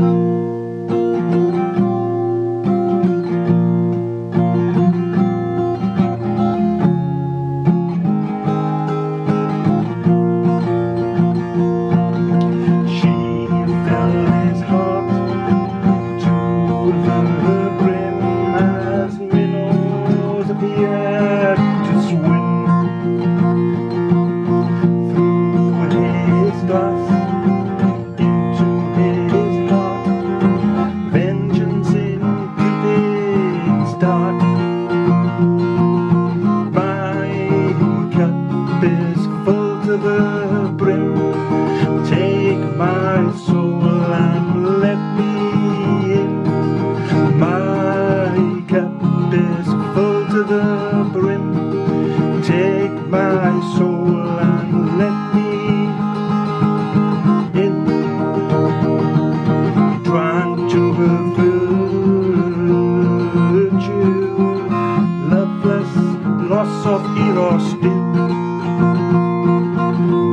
Thank.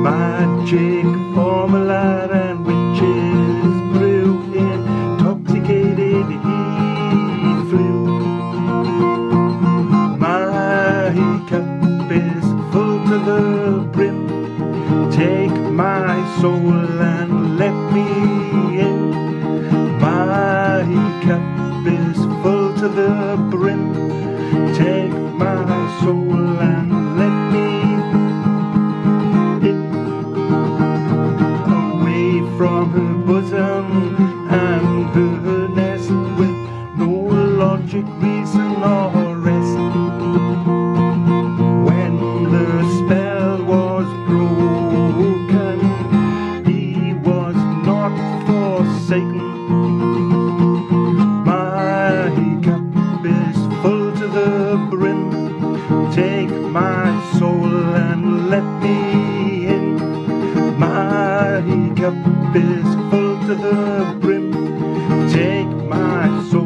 Magic formula and witches brew intoxicated he flew. My cup is full to the brim. Take my soul and let soul and let me Away from her bosom and her nest with no logic, reason, or to the brim. Take my soul.